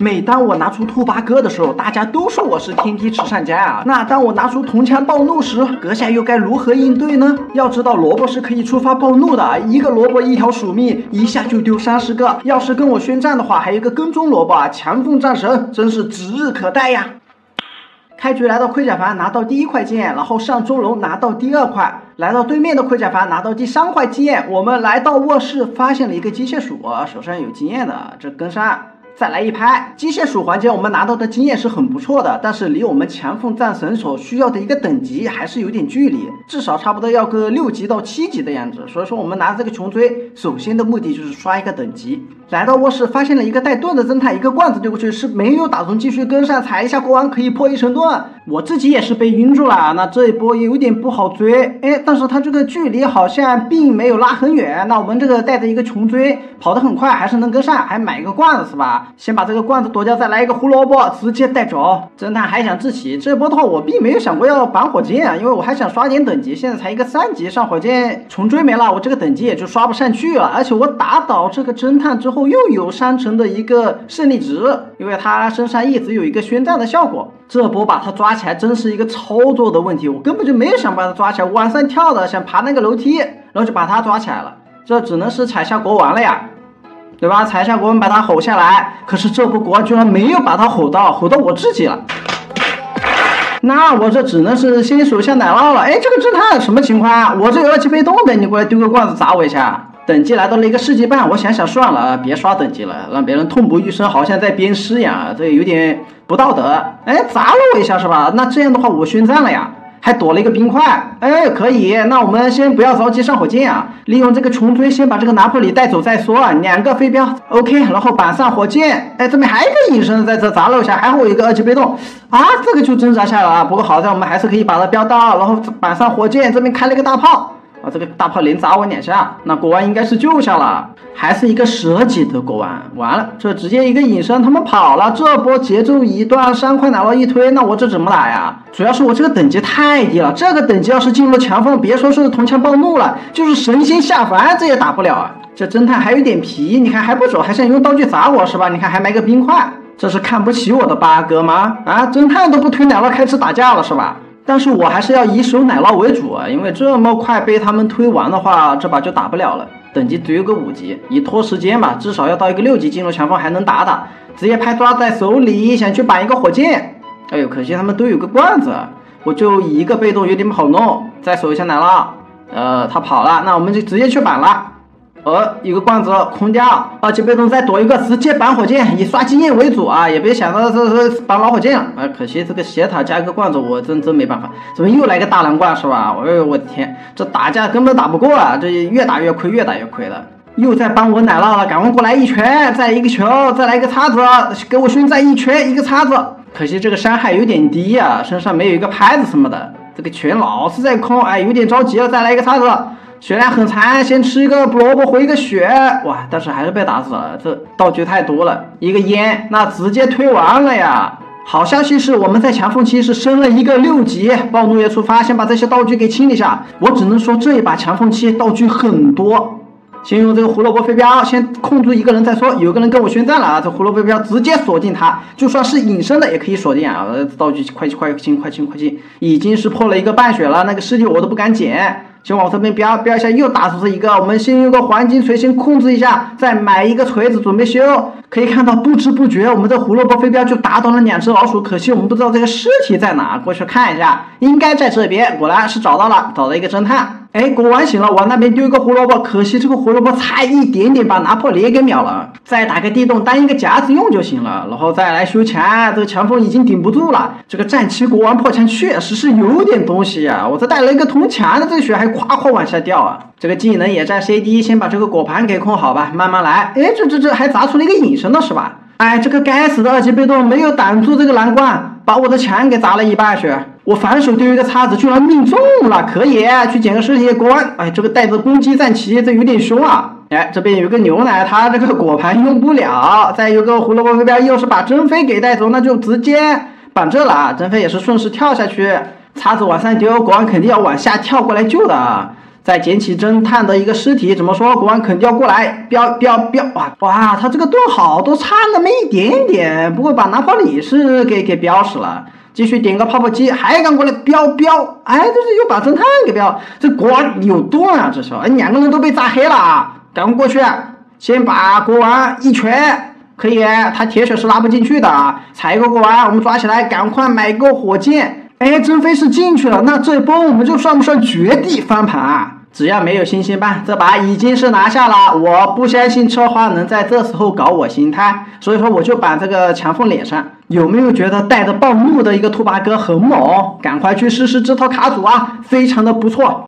每当我拿出兔八哥的时候，大家都说我是天梯慈善家啊。那当我拿出铜墙暴怒时，阁下又该如何应对呢？要知道，萝卜是可以触发暴怒的，一个萝卜一条鼠命，一下就丢三十个。要是跟我宣战的话，还有一个跟踪萝卜啊，强凤战神，真是指日可待呀！开局来到盔甲房，拿到第一块经验，然后上钟楼拿到第二块，来到对面的盔甲房拿到第三块经验。我们来到卧室，发现了一个机械鼠，手上有经验的，这跟上。再来一拍，机械鼠环节我们拿到的经验是很不错的，但是离我们强凤战神所需要的一个等级还是有点距离，至少差不多要个六级到七级的样子。所以说我们拿这个穷追，首先的目的就是刷一个等级。来到卧室，发现了一个带盾的侦探，一个罐子丢过去是没有打中，继续跟上，踩一下国王可以破一层盾。我自己也是被晕住了，那这一波也有点不好追，哎，但是他这个距离好像并没有拉很远。那我们这个带着一个穷追，跑得很快，还是能跟上，还买一个罐子是吧？先把这个罐子躲掉，再来一个胡萝卜，直接带走。侦探还想自起，这波的话我并没有想过要绑火箭啊，因为我还想刷点等级，现在才一个三级，上火箭穷追没了，我这个等级也就刷不上去了。而且我打倒这个侦探之后，又有三成的一个胜利值，因为他身上一直有一个宣战的效果。这波把他抓起来真是一个操作的问题，我根本就没有想把他抓起来，往上跳的想爬那个楼梯，然后就把他抓起来了。这只能是踩下国王了呀，对吧？踩下国王把他吼下来，可是这波国王居然没有把他吼到，吼到我自己了。那我这只能是先手下奶酪了。哎，这个侦探什么情况啊？我这有二级被动的，你过来丢个罐子砸我一下。等级来到了一个世级半，我想想算了啊，别刷等级了，让别人痛不欲生，好像在鞭尸呀，这有点不道德。哎，砸了我一下是吧？那这样的话我宣战了呀，还躲了一个冰块。哎，可以，那我们先不要着急上火箭啊，利用这个穷追先把这个拿破里带走再说啊。两个飞镖，OK，然后绑上火箭。哎，这边还有一个隐身在这砸了一下，还好我一个二级被动啊，这个就挣扎下来了。不过好在我们还是可以把它飙到，然后绑上火箭，这边开了一个大炮。啊，这个大炮连砸我两下，那国王应该是救下了，还是一个十级的国王。完了，这直接一个隐身，他们跑了。这波节奏一断，三块奶酪一推，那我这怎么打呀？主要是我这个等级太低了，这个等级要是进入强风，别说是铜枪暴怒了，就是神仙下凡，这也打不了啊。这侦探还有点皮，你看还不走，还想用道具砸我是吧？你看还埋个冰块，这是看不起我的八哥吗？啊，侦探都不推奶酪开始打架了是吧？但是我还是要以守奶酪为主啊，因为这么快被他们推完的话，这把就打不了了。等级只有个五级，以拖时间吧，至少要到一个六级进入强风还能打打。直接拍抓在手里，想去绑一个火箭。哎呦，可惜他们都有个罐子，我就一个被动有点不好弄。再守一下奶酪，呃，他跑了，那我们就直接去绑了。呃，一个罐子空掉，二级被动再躲一个，直接绑火箭，以刷经验为主啊，也别想到这是绑老火箭了。啊，可惜这个斜塔加一个罐子，我真真没办法。怎么又来个大蓝罐是吧？哎呦我的天，这打架根本打不过啊，这越打越亏，越打越亏了。又在帮我奶酪了，赶快过来一拳，再一个球，再来一个叉子，给我宣战一拳一个叉子。可惜这个伤害有点低呀，身上没有一个拍子什么的，这个拳老是在空，哎，有点着急了，再来一个叉子。血量很残，先吃一个萝卜回一个血，哇！但是还是被打死了，这道具太多了。一个烟，那直接推完了呀。好消息是，我们在强风期是升了一个六级，暴怒也出发，先把这些道具给清理下。我只能说这一把强风期道具很多。先用这个胡萝卜飞镖先控住一个人再说，有个人跟我宣战了啊！这胡萝卜飞镖直接锁定他，就算是隐身的也可以锁定啊！道具快快进快进快进，已经是破了一个半血了，那个尸体我都不敢捡。先往这边标标一下，又打出这一个。我们先用个黄金锤先控制一下，再买一个锤子准备修。可以看到，不知不觉我们这胡萝卜飞镖就打倒了两只老鼠。可惜我们不知道这个尸体在哪，过去看一下，应该在这边。果然是找到了，找到一个侦探。哎，国王醒了，往那边丢一个胡萝卜，可惜这个胡萝卜差一点点把拿破仑给秒了。再打个地洞当一个夹子用就行了，然后再来修墙，这个墙缝已经顶不住了。这个战旗国王破墙确实是有点东西呀，我这带了一个铜墙的，这血还夸夸往下掉啊。这个技能也在 CD，先把这个果盘给控好吧，慢慢来。哎，这这这还砸出了一个隐身的是吧？哎，这个该死的二级被动没有挡住这个蓝罐，把我的墙给砸了一半血。我反手丢一个叉子，居然命中了，可以去捡个尸体。国王，哎，这个带着攻击战旗，这有点凶啊。哎，这边有个牛奶，他这个果盘用不了。再有个胡萝卜飞镖，又是把珍妃给带走，那就直接绑这了。珍妃也是顺势跳下去，叉子往上丢，国王肯定要往下跳过来救的。再捡起侦探的一个尸体，怎么说？国王肯定要过来，标标标！哇哇，他这个盾好多差那么一点点，不过把拿破里是给给标死了。继续点个泡泡机，还敢过来标标？哎，这是又把侦探给标，这国王有盾啊！这时候，哎，两个人都被炸黑了啊！赶快过去，先把国王一拳，可以，他铁血是拉不进去的啊！踩一个国王，我们抓起来，赶快买个火箭。哎，真飞是进去了，那这波我们就算不算绝地翻盘啊？只要没有星星斑，这把已经是拿下了。我不相信策划能在这时候搞我心态，所以说我就把这个墙缝脸上。有没有觉得带着暴怒的一个兔八哥很猛？赶快去试试这套卡组啊，非常的不错。